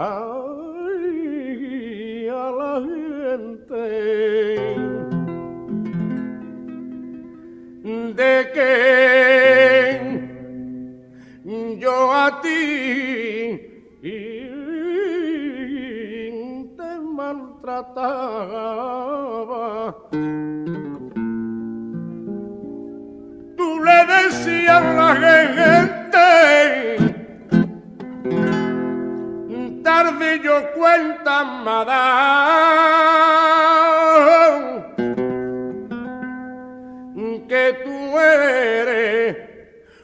ay, a la gente de que yo a ti te maltrataba. Yo cuenta madame que tú eres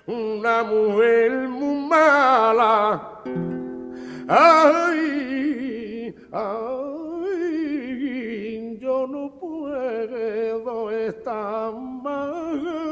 una mujer muy mala. Ay, ay, yo no puedo estar más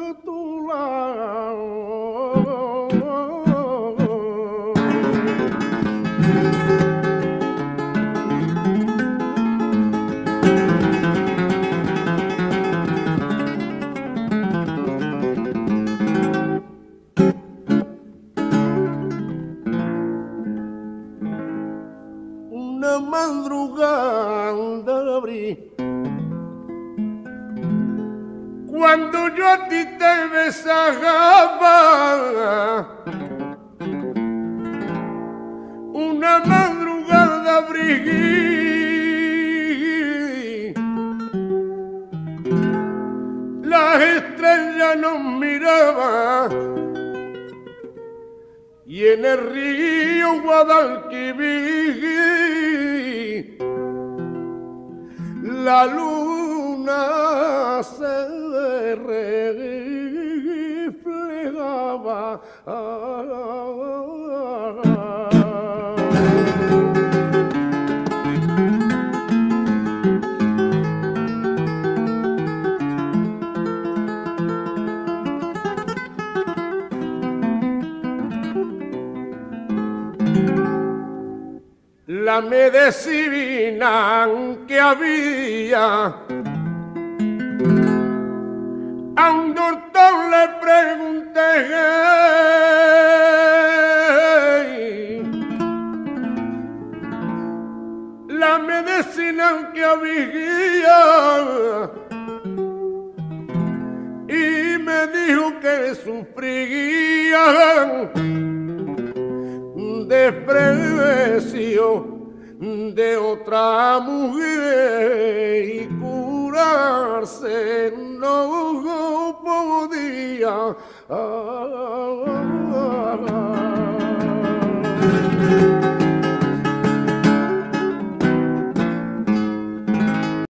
madrugada de abril cuando yo a ti te besaba una madrugada abril las estrellas nos miraban y en el río Guadalquivir la luna se reflejaba. La medicina que había. A un doctor le pregunté la medicina que había y me dijo que sufría desprecio de otra mujer y curarse no podía.